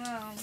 Um,